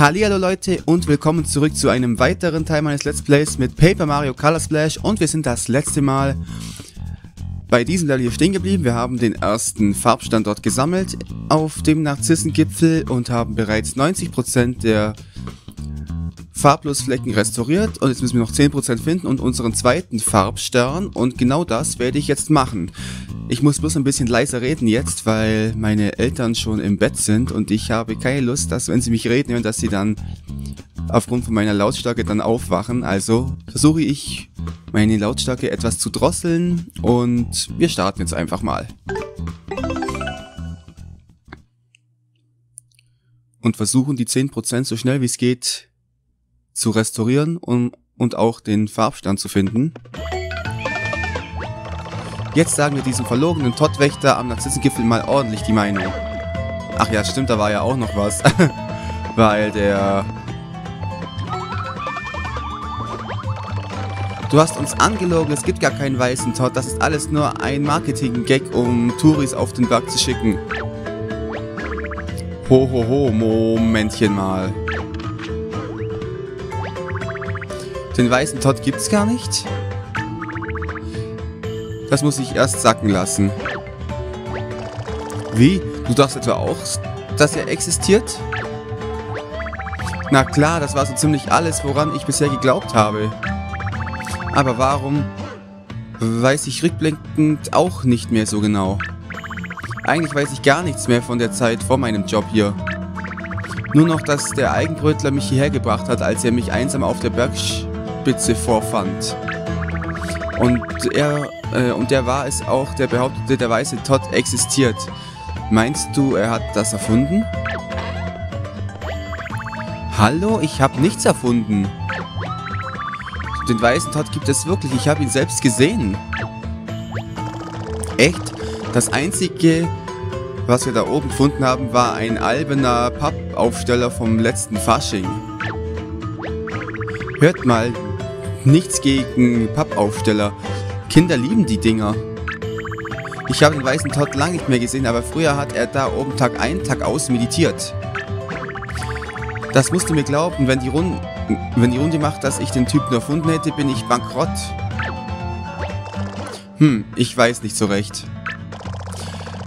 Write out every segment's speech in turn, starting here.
Hallihallo Leute und willkommen zurück zu einem weiteren Teil meines Let's Plays mit Paper Mario Color Splash und wir sind das letzte Mal bei diesem Level hier stehen geblieben. Wir haben den ersten Farbstandort gesammelt auf dem Narzissengipfel und haben bereits 90% der Farblosflecken restauriert und jetzt müssen wir noch 10% finden und unseren zweiten Farbstern und genau das werde ich jetzt machen. Ich muss bloß ein bisschen leiser reden jetzt, weil meine Eltern schon im Bett sind und ich habe keine Lust, dass wenn sie mich reden hören, dass sie dann aufgrund von meiner Lautstärke dann aufwachen. Also versuche ich meine Lautstärke etwas zu drosseln und wir starten jetzt einfach mal. Und versuchen die 10% so schnell wie es geht zu restaurieren und, und auch den Farbstand zu finden. Jetzt sagen wir diesem verlogenen Tottwächter am Narzissengipfel mal ordentlich die Meinung. Ach ja, stimmt, da war ja auch noch was. Weil der... Du hast uns angelogen, es gibt gar keinen weißen Todd. Das ist alles nur ein Marketing-Gag, um Touris auf den Berg zu schicken. Ho, ho, ho, Momentchen mal. Den weißen Todd gibt's gar nicht? Das muss ich erst sacken lassen. Wie? Du dachtest etwa auch, dass er existiert? Na klar, das war so ziemlich alles, woran ich bisher geglaubt habe. Aber warum weiß ich rückblickend auch nicht mehr so genau. Eigentlich weiß ich gar nichts mehr von der Zeit vor meinem Job hier. Nur noch, dass der Eigenbrötler mich hierher gebracht hat, als er mich einsam auf der Bergspitze vorfand. Und er äh, und der war es auch, der behauptete, der weiße Todd existiert. Meinst du, er hat das erfunden? Hallo, ich habe nichts erfunden. Den weißen Todd gibt es wirklich, ich habe ihn selbst gesehen. Echt? Das einzige, was wir da oben gefunden haben, war ein alberner Pappaufsteller vom letzten Fasching. Hört mal, nichts gegen Pappaufsteller. Kinder lieben die Dinger. Ich habe den weißen Todd lange nicht mehr gesehen, aber früher hat er da oben Tag ein, Tag aus meditiert. Das musst du mir glauben, wenn die, Runde, wenn die Runde macht, dass ich den Typen erfunden hätte, bin ich bankrott. Hm, ich weiß nicht so recht.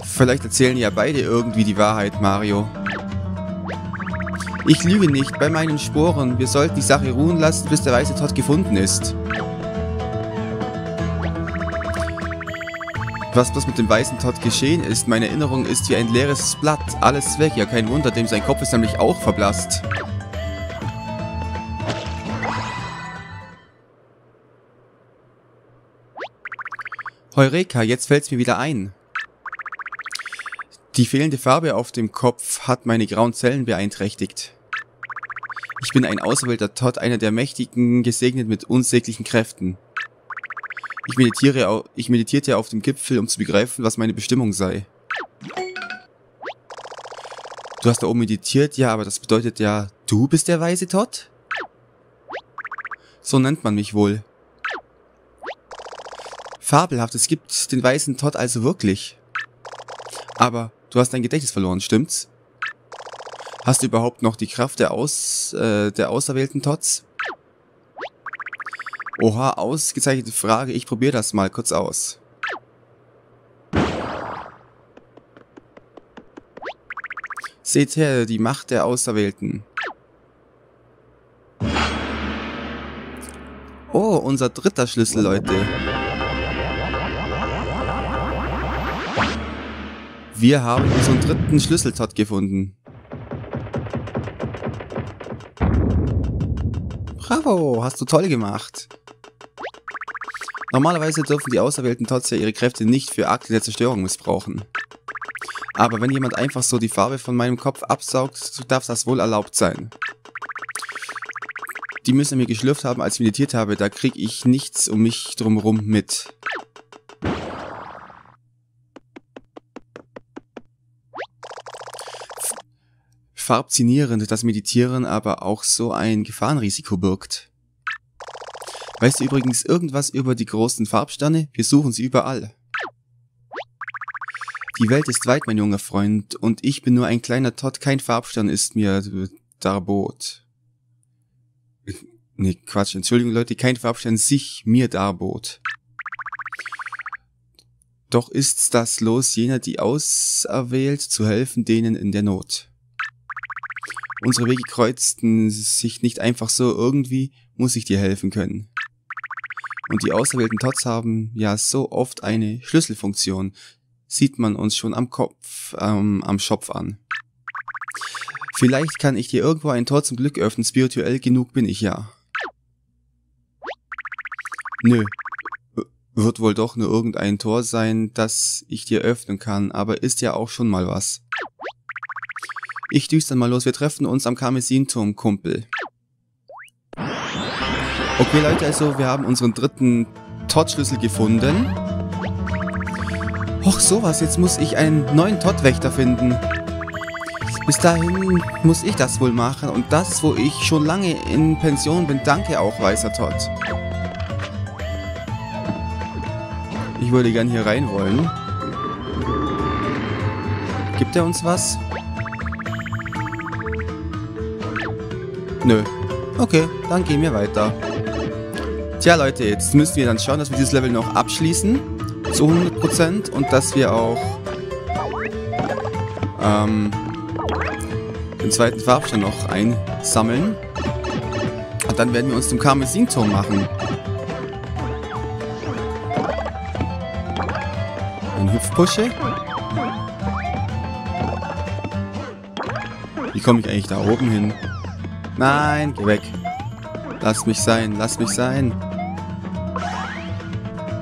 Vielleicht erzählen ja beide irgendwie die Wahrheit, Mario. Ich lüge nicht, bei meinen Sporen. Wir sollten die Sache ruhen lassen, bis der weiße Todd gefunden ist. Was bloß mit dem weißen Todd geschehen ist, meine Erinnerung ist wie ein leeres Blatt. Alles weg, ja kein Wunder, dem sein Kopf ist nämlich auch verblasst. Heureka, jetzt fällt's mir wieder ein. Die fehlende Farbe auf dem Kopf hat meine grauen Zellen beeinträchtigt. Ich bin ein auserwählter Todd, einer der Mächtigen, gesegnet mit unsäglichen Kräften. Ich meditiere, ich meditierte auf dem Gipfel, um zu begreifen, was meine Bestimmung sei. Du hast da oben meditiert, ja, aber das bedeutet ja, du bist der weise Todd? So nennt man mich wohl. Fabelhaft, es gibt den weißen Todd also wirklich. Aber du hast dein Gedächtnis verloren, stimmt's? Hast du überhaupt noch die Kraft der, Aus, äh, der auserwählten Todds? Oha, ausgezeichnete Frage. Ich probiere das mal kurz aus. Seht her, die Macht der Auserwählten. Oh, unser dritter Schlüssel, Leute. Wir haben unseren dritten Schlüsseltot gefunden. Bravo, hast du toll gemacht. Normalerweise dürfen die auserwählten Tots ja ihre Kräfte nicht für Akte der Zerstörung missbrauchen. Aber wenn jemand einfach so die Farbe von meinem Kopf absaugt, so darf das wohl erlaubt sein. Die müssen mir geschlürft haben, als ich meditiert habe, da krieg ich nichts um mich drumherum mit. Faszinierend, dass Meditieren aber auch so ein Gefahrenrisiko birgt. Weißt du übrigens irgendwas über die großen Farbsterne? Wir suchen sie überall. Die Welt ist weit, mein junger Freund, und ich bin nur ein kleiner Todd, kein Farbstern ist mir darbot. Nee, Quatsch, Entschuldigung Leute, kein Verabschieden sich mir darbot. Doch ist's das Los jener, die auserwählt, zu helfen denen in der Not. Unsere Wege kreuzten sich nicht einfach so, irgendwie muss ich dir helfen können. Und die auserwählten Tots haben ja so oft eine Schlüsselfunktion, sieht man uns schon am Kopf, ähm, am Schopf an. Vielleicht kann ich dir irgendwo ein Tor zum Glück öffnen, spirituell genug bin ich ja. Nö, wird wohl doch nur irgendein Tor sein, das ich dir öffnen kann, aber ist ja auch schon mal was. Ich düse dann mal los, wir treffen uns am Karmesinturm, Kumpel. Okay Leute, also wir haben unseren dritten Todd-Schlüssel gefunden. Och sowas, jetzt muss ich einen neuen Todd-Wächter finden. Bis dahin muss ich das wohl machen und das, wo ich schon lange in Pension bin. Danke auch, weißer Todd. Ich würde gern hier rein wollen. Gibt er uns was? Nö. Okay, dann gehen wir weiter. Tja, Leute, jetzt müssen wir dann schauen, dass wir dieses Level noch abschließen. Zu 100% und dass wir auch ähm, den zweiten Farbstein noch einsammeln. Und dann werden wir uns zum Karmesinturm machen. Ein Hüpfpusche. Wie komme ich eigentlich da oben hin? Nein, geh weg. Lass mich sein, lass mich sein.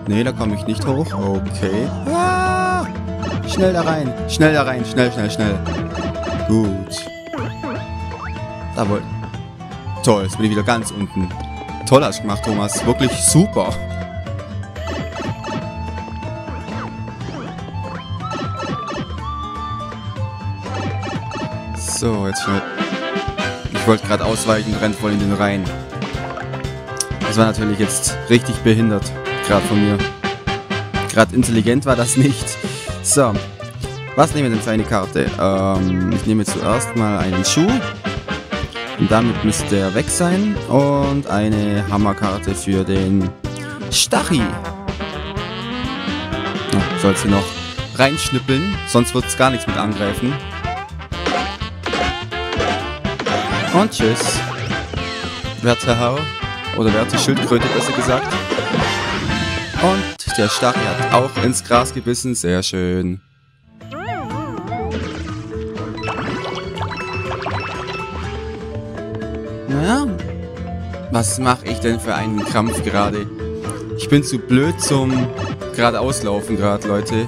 Nee, da komme ich nicht hoch. Okay. Ah! Schnell da rein. Schnell da rein. Schnell, schnell, schnell. Gut. Da wohl. Toll, jetzt bin ich wieder ganz unten. Toll hast du gemacht, Thomas. Wirklich super. So, jetzt schnell. Ich wollte gerade ausweichen, rennt voll in den Rhein. Das war natürlich jetzt richtig behindert, gerade von mir. Gerade intelligent war das nicht. So, was nehmen wir denn für eine Karte? Ähm, ich nehme zuerst mal einen Schuh. Und damit müsste der weg sein. Und eine Hammerkarte für den Stachi. Oh, soll sie noch reinschnippeln, sonst wird es gar nichts mit angreifen. Und tschüss. Werte Hau. Oder werte Schildkröte besser gesagt. Und der Stachi hat auch ins Gras gebissen. Sehr schön. Naja, was mache ich denn für einen Krampf gerade? Ich bin zu blöd zum geradeauslaufen gerade, Leute.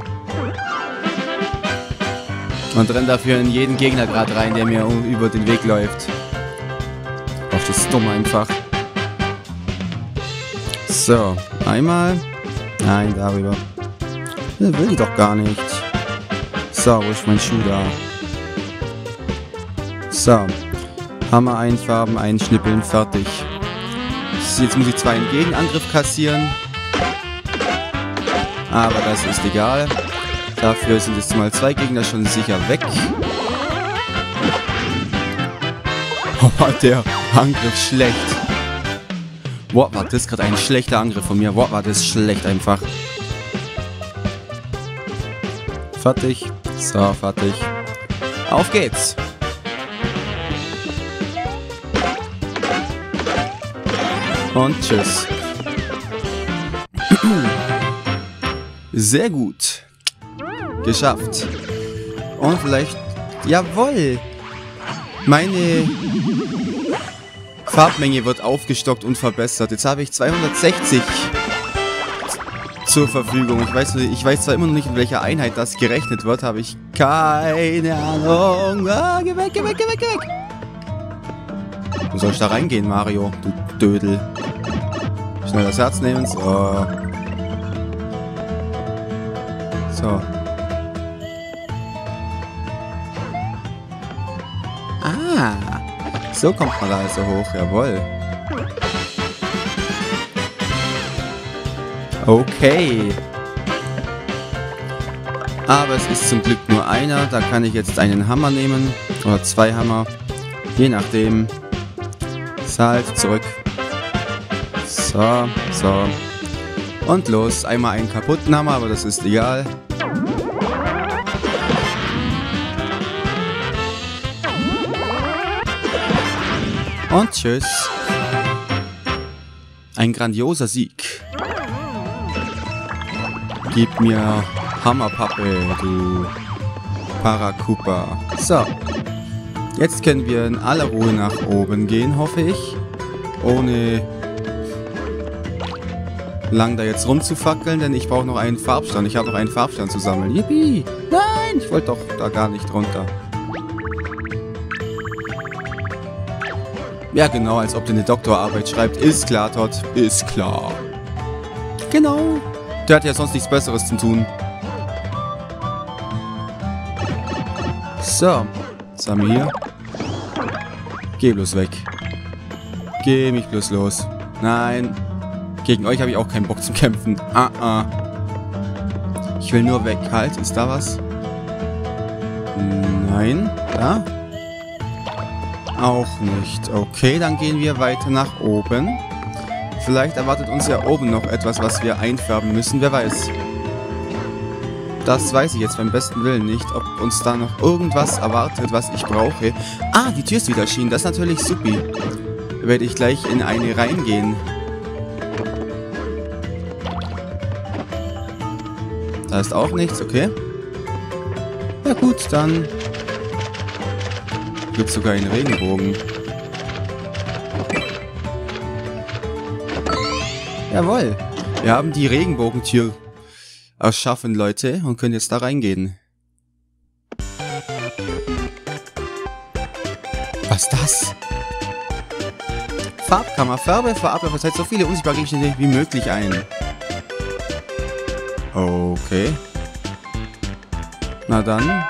Und renn dafür in jeden Gegner gerade rein, der mir über den Weg läuft. Ach, das ist dumm einfach. So, einmal. Nein, darüber. Will ich doch gar nicht. So, wo ist mein Schuh da? So. Hammer einfarben, einschnippeln, fertig. Jetzt muss ich zwar einen Gegenangriff kassieren. Aber das ist egal. Dafür sind jetzt mal zwei Gegner schon sicher weg. Oh, der Angriff schlecht. Boah, war das gerade ein schlechter Angriff von mir. Boah, war das schlecht einfach. Fertig. So, fertig. Auf geht's. Und tschüss. Sehr gut. Geschafft. Und vielleicht... Jawoll! Meine Farbmenge wird aufgestockt und verbessert. Jetzt habe ich 260 zur Verfügung. Ich weiß, ich weiß zwar immer noch nicht, in welcher Einheit das gerechnet wird, habe ich keine Ahnung. Ah, geh weg, geh weg, geh weg, geh weg. Du sollst da reingehen, Mario, du Dödel. Schnell das Herz nehmen. So. So. So kommt man da also hoch. Jawohl. Okay. Aber es ist zum Glück nur einer. Da kann ich jetzt einen Hammer nehmen. Oder zwei Hammer. Je nachdem. Salz zurück. So, so. Und los. Einmal einen kaputten wir, aber das ist egal. Und tschüss. Ein grandioser Sieg. Gib mir Hammerpappe, du Paracupa. So. Jetzt können wir in aller Ruhe nach oben gehen, hoffe ich. Ohne lang da jetzt rumzufackeln, denn ich brauche noch einen Farbstand. Ich habe noch einen Farbstand zu sammeln. Yippie! Nein, ich wollte doch da gar nicht runter. Ja, genau, als ob du eine Doktorarbeit schreibt. Ist klar, Todd. Ist klar. Genau. Der hat ja sonst nichts Besseres zu tun. So. Was haben wir hier? Geh bloß weg. Geh mich bloß los. Nein. Gegen euch habe ich auch keinen Bock zu kämpfen. Ah, ah. Ich will nur weg. Halt, ist da was? Nein. Da? Auch nicht. Okay, dann gehen wir weiter nach oben. Vielleicht erwartet uns ja oben noch etwas, was wir einfärben müssen. Wer weiß. Das weiß ich jetzt beim besten Willen nicht, ob uns da noch irgendwas erwartet, was ich brauche. Ah, die Tür ist wieder erschienen. Das ist natürlich supi. Werde ich gleich in eine reingehen. Da ist auch nichts, okay. Ja gut, dann Gibt sogar einen Regenbogen. Jawohl. Wir haben die Regenbogentür erschaffen, Leute, und können jetzt da reingehen. Was ist das? Farbkammer. Färbe für Abwehrverzeit so viele unsichtbare Gegenstände wie möglich ein. Okay. Na dann,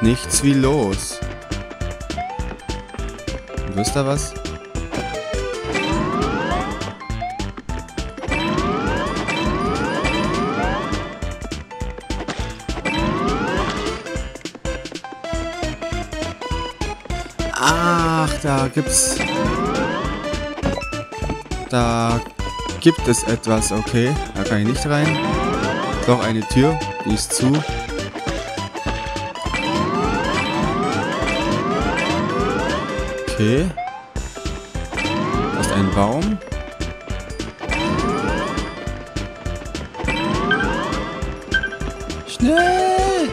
nichts wie los. Wisst ihr was? Ach, da gibt's... Da gibt es etwas, okay. Da kann ich nicht rein. Doch eine Tür, die ist zu. Okay. Da ist ein Baum. Schnell!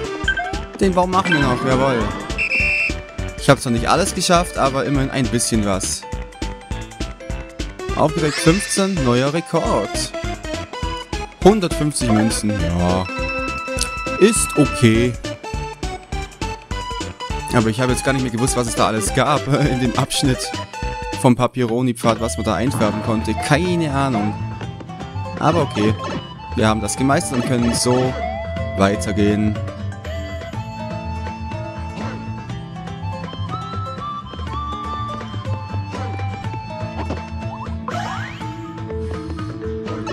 Den Baum machen wir noch, jawohl. Ich habe zwar nicht alles geschafft, aber immerhin ein bisschen was. Aufgedeckt 15, neuer Rekord. 150 Münzen, ja. Ist okay. Aber ich habe jetzt gar nicht mehr gewusst, was es da alles gab in dem Abschnitt vom Papyroni-Pfad, was man da einfärben konnte. Keine Ahnung. Aber okay. Wir haben das gemeistert und können so weitergehen.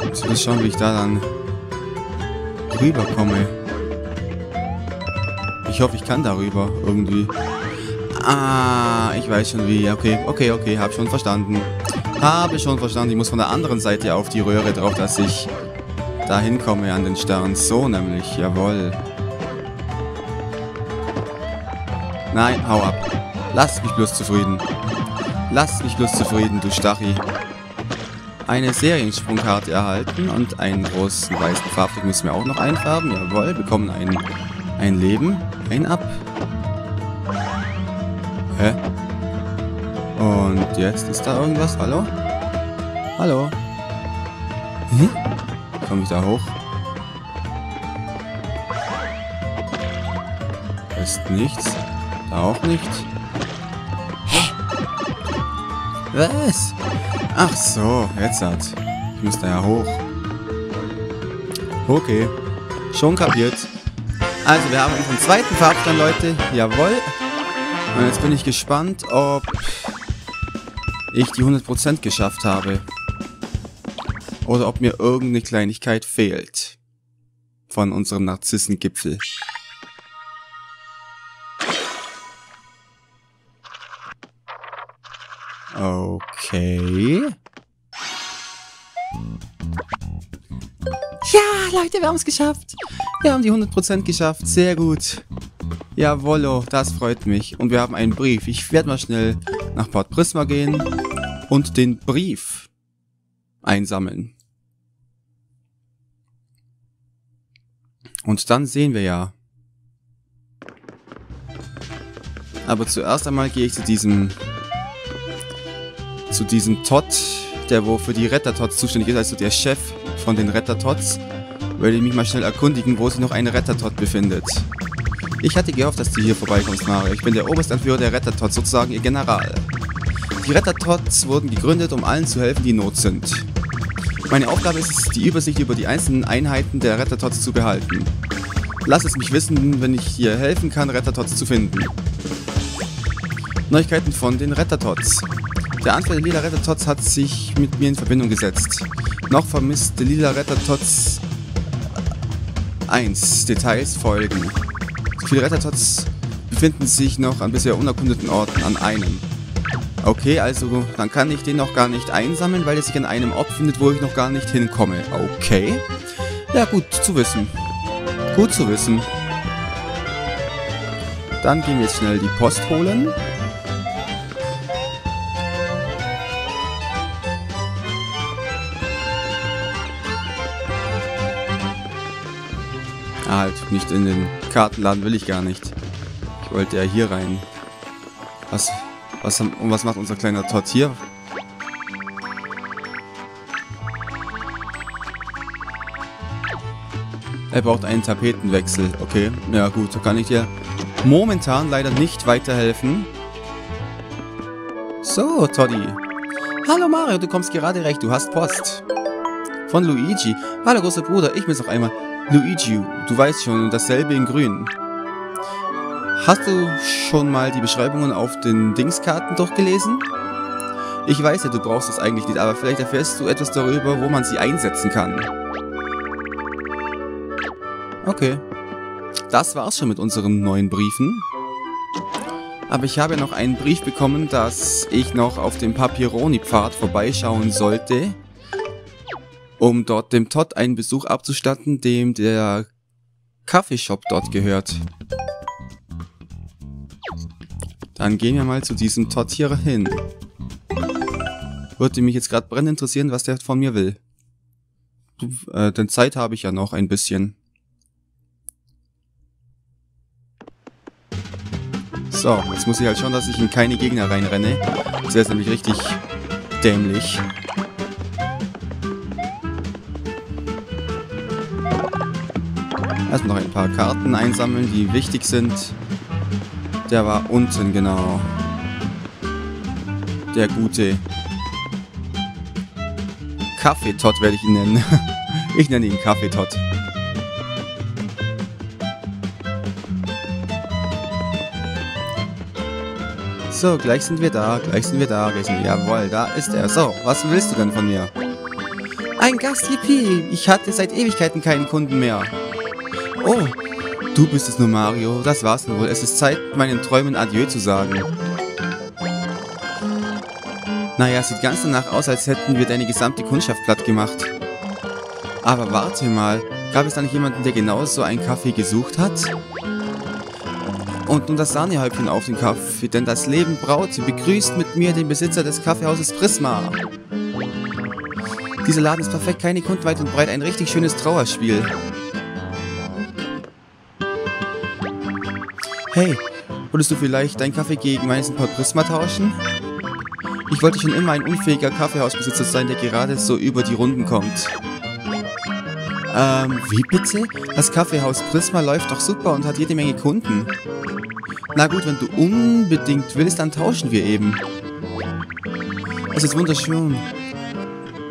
Jetzt will schauen, wie ich da dann rüberkomme. Ich hoffe, ich kann darüber irgendwie. Ah, ich weiß schon wie. Okay, okay, okay, hab schon verstanden. Habe schon verstanden. Ich muss von der anderen Seite auf die Röhre drauf, dass ich da hinkomme an den Stern. So nämlich, jawohl. Nein, hau ab. Lass mich bloß zufrieden. Lass mich bloß zufrieden, du Stachi. Eine Seriensprungkarte erhalten und einen großen weißen Farbdruck müssen wir auch noch einfärben. Jawohl, bekommen ein, ein Leben. Ein ab. Hä? Und jetzt ist da irgendwas? Hallo? Hallo? Hm? Komme ich da hoch? Da ist nichts. Da auch nichts. Was? Ach so, jetzt hat. Ich muss da ja hoch. Okay. Schon kapiert. Also, wir haben unseren zweiten Farbstand, Leute. Jawohl. Und jetzt bin ich gespannt, ob ich die 100% geschafft habe. Oder ob mir irgendeine Kleinigkeit fehlt. Von unserem Narzissengipfel. Okay. Ja, Leute, wir haben es geschafft. Wir haben die 100% geschafft. Sehr gut. Jawollo, das freut mich. Und wir haben einen Brief. Ich werde mal schnell nach Port Prisma gehen und den Brief einsammeln. Und dann sehen wir ja. Aber zuerst einmal gehe ich zu diesem zu diesem Todd, der wo für die Retter-Tots zuständig ist, also der Chef von den Retter-Tots, werde ich mich mal schnell erkundigen, wo sich noch ein Retter-Tot befindet. Ich hatte gehofft, dass du hier vorbeikommst, Mario. Ich bin der Oberstanführer der Retter-Tots, sozusagen ihr General. Die Retter-Tots wurden gegründet, um allen zu helfen, die in Not sind. Meine Aufgabe ist es, die Übersicht über die einzelnen Einheiten der Retter-Tots zu behalten. Lass es mich wissen, wenn ich dir helfen kann, Retter-Tots zu finden. Neuigkeiten von den Retter-Tots. Der Anführer der Lila Retter-Tots hat sich mit mir in Verbindung gesetzt. Noch vermisst Lila Retter-Tots 1. Details folgen. Viele Retter-Tots befinden sich noch an bisher unerkundeten Orten an einem. Okay, also dann kann ich den noch gar nicht einsammeln, weil er sich an einem Ort findet, wo ich noch gar nicht hinkomme. Okay. Ja, gut zu wissen. Gut zu wissen. Dann gehen wir jetzt schnell die Post holen. Ah, halt, nicht in den Kartenladen will ich gar nicht. Ich wollte ja hier rein. Was, was, und was macht unser kleiner Todd hier? Er braucht einen Tapetenwechsel. Okay, ja gut, so kann ich dir momentan leider nicht weiterhelfen. So, Toddy. Hallo Mario, du kommst gerade recht, du hast Post. Von Luigi. Hallo großer Bruder, ich bin's noch einmal. Luigi, du weißt schon, dasselbe in grün. Hast du schon mal die Beschreibungen auf den Dingskarten durchgelesen? Ich weiß ja, du brauchst es eigentlich nicht, aber vielleicht erfährst du etwas darüber, wo man sie einsetzen kann. Okay. Das war's schon mit unseren neuen Briefen. Aber ich habe noch einen Brief bekommen, dass ich noch auf dem Papyroni-Pfad vorbeischauen sollte um dort dem Todd einen Besuch abzustatten, dem der Kaffeeshop dort gehört. Dann gehen wir mal zu diesem Todd hier hin. Würde mich jetzt gerade brennend interessieren, was der von mir will. Äh, denn Zeit habe ich ja noch ein bisschen. So, jetzt muss ich halt schauen, dass ich in keine Gegner reinrenne. Das wäre nämlich richtig dämlich. Erstmal noch ein paar Karten einsammeln, die wichtig sind. Der war unten, genau. Der gute Kaffeetott werde ich ihn nennen. ich nenne ihn Kaffeetott. So, gleich sind wir da, gleich sind wir da, gleich sind wir... Jawohl, da ist er. So, was willst du denn von mir? Ein Gast, yippie! Ich hatte seit Ewigkeiten keinen Kunden mehr. Oh, du bist es nur, Mario. Das war's nun wohl. Es ist Zeit, meinen Träumen Adieu zu sagen. Naja, sieht ganz danach aus, als hätten wir deine gesamte Kundschaft platt gemacht. Aber warte mal, gab es da nicht jemanden, der genauso einen Kaffee gesucht hat? Und nun das Sahnehäubchen auf den Kaffee, denn das Leben braut. Begrüßt mit mir den Besitzer des Kaffeehauses Prisma. Dieser Laden ist perfekt, keine Kunden weit und breit, ein richtig schönes Trauerspiel. Hey, würdest du vielleicht deinen Kaffee gegen meines in Port Prisma tauschen? Ich wollte schon immer ein unfähiger Kaffeehausbesitzer sein, der gerade so über die Runden kommt. Ähm, wie bitte? Das Kaffeehaus Prisma läuft doch super und hat jede Menge Kunden. Na gut, wenn du unbedingt willst, dann tauschen wir eben. Es ist wunderschön.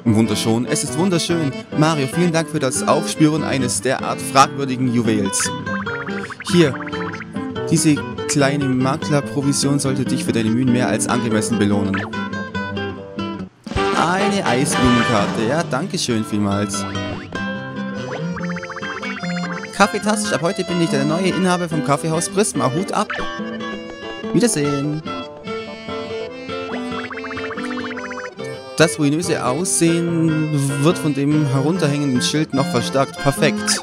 Wunderschön. Es ist wunderschön. Mario, vielen Dank für das Aufspüren eines derart fragwürdigen Juwels. Hier, diese kleine Maklerprovision sollte dich für deine Mühen mehr als angemessen belohnen. Eine Eisblumenkarte. Ja, danke schön vielmals. Kaffeetastisch. Ab heute bin ich der neue Inhaber vom Kaffeehaus Prisma. Hut ab. Wiedersehen. Das ruinöse Aussehen wird von dem herunterhängenden Schild noch verstärkt. Perfekt.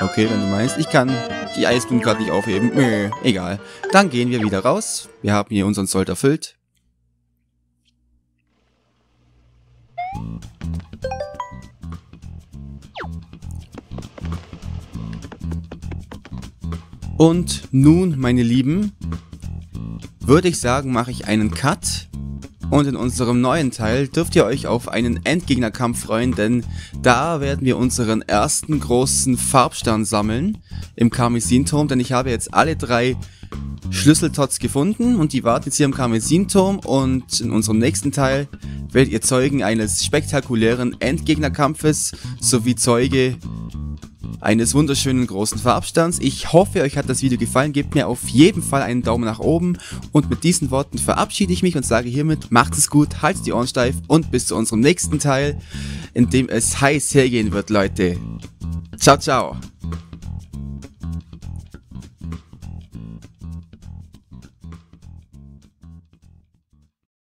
Okay, wenn du meinst, ich kann die Eisblumen gerade nicht aufheben. Nö, egal. Dann gehen wir wieder raus. Wir haben hier unseren Sold erfüllt. Und nun, meine Lieben, würde ich sagen, mache ich einen Cut. Und in unserem neuen Teil dürft ihr euch auf einen Endgegnerkampf freuen, denn da werden wir unseren ersten großen Farbstern sammeln im Karmesinturm, denn ich habe jetzt alle drei Schlüsseltots gefunden und die warten jetzt hier im Karmesinturm und in unserem nächsten Teil werdet ihr Zeugen eines spektakulären Endgegnerkampfes sowie Zeuge eines wunderschönen großen Farbsterns. Ich hoffe, euch hat das Video gefallen. Gebt mir auf jeden Fall einen Daumen nach oben. Und mit diesen Worten verabschiede ich mich und sage hiermit, macht es gut, haltet die Ohren steif und bis zu unserem nächsten Teil, in dem es heiß hergehen wird, Leute. Ciao, ciao.